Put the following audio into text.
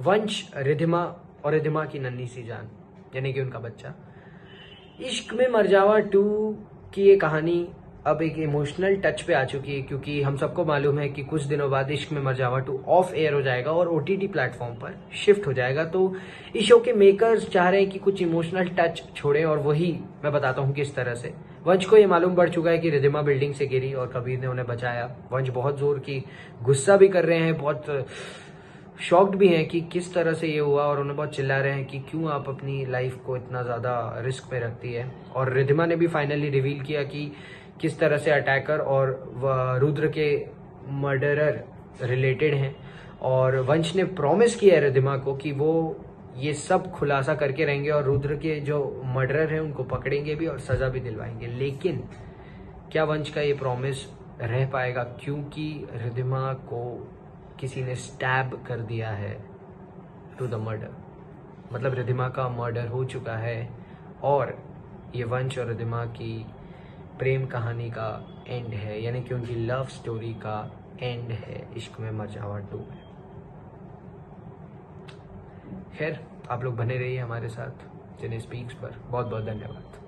वंश रिधिमा और रिधिमा की नन्ही सी जान, यानी कि उनका बच्चा। इश्क में मरजावा टू की ये कहानी अब एक इमोशनल टच पे आ चुकी है, क्योंकि हम सबको मालूम है कि कुछ दिनों बाद इश्क में मरजावा टू ऑफ़ एयर हो जाएगा और ओटीटी प्लेटफॉर्म पर शिफ्ट हो जाएगा। तो इस शो के मेकर्स चाह रहे हैं कि कुछ इमोशनल टच छोड़े और वही मैं बताता हूँ किस तरह से। वंश को ये मालूम पड़ चुका है कि रिधिमा बिल्डिंग से गिरी और कबीर ने उन्हें बचाया। वंश बहुत ज़ोर की गुस्सा भी कर रहे हैं, बहुत शॉक्ड भी हैं कि किस तरह से ये हुआ और उन्हें बहुत चिल्ला रहे हैं कि क्यों आप अपनी लाइफ को इतना ज़्यादा रिस्क में रखती है? और रिधिमा ने भी फाइनली रिवील किया कि किस तरह से अटैकर और रुद्र के मर्डरर रिलेटेड हैं। और वंश ने प्रॉमिस किया है रिधिमा को कि वो ये सब खुलासा करके रहेंगे और रुद्र के जो मर्डरर हैं उनको पकड़ेंगे भी और सजा भी दिलवाएँगे। लेकिन क्या वंश का ये प्रॉमिस रह पाएगा? क्योंकि रिधिमा को किसी ने स्टैब कर दिया है टू द मर्डर मतलब रिधिमा का मर्डर हो चुका है और ये वंश और रिधिमा की प्रेम कहानी का एंड है, यानी कि उनकी लव स्टोरी का एंड है, इश्क में मरजावा टू में खैर, आप लोग बने रहिए हमारे साथ, जिन्हें स्पीक्स पर। बहुत बहुत धन्यवाद।